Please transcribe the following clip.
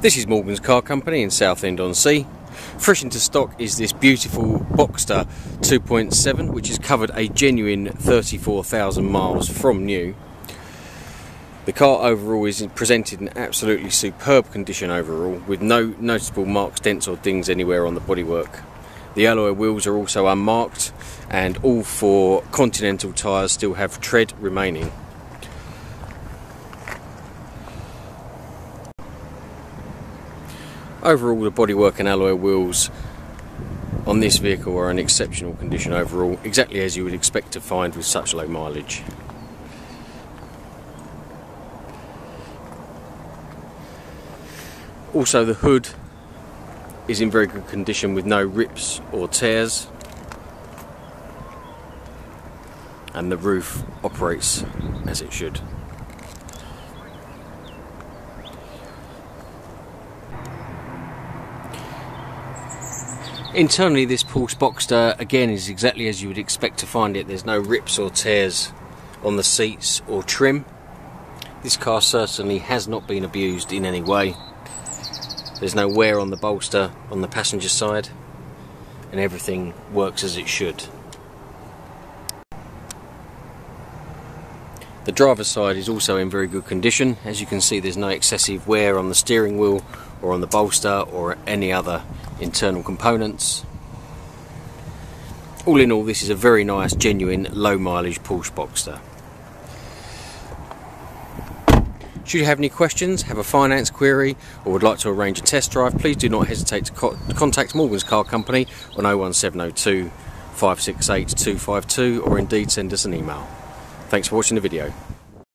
This is Morgan's Car Company in Southend-on-Sea. Fresh into stock is this beautiful Boxster 2.7 which has covered a genuine 34,000 miles from new. The car overall is presented in absolutely superb condition overall with no noticeable marks, dents or dings anywhere on the bodywork. The alloy wheels are also unmarked and all four Continental tyres still have tread remaining. Overall the bodywork and alloy wheels on this vehicle are in exceptional condition overall, exactly as you would expect to find with such low mileage. Also the hood is in very good condition with no rips or tears and the roof operates as it should. Internally this Porsche Boxster again is exactly as you would expect to find it. There's no rips or tears on the seats or trim. This car certainly has not been abused in any way. There's no wear on the bolster on the passenger side and everything works as it should. The driver's side is also in very good condition. As you can see there's no excessive wear on the steering wheel or on the bolster or any other internal components. All in all this is a very nice genuine low mileage Porsche Boxster. Should you have any questions, have a finance query, or would like to arrange a test drive, please do not hesitate to co contact Morgan's Car Company on 01702 568 252 or indeed send us an email. Thanks for watching the video.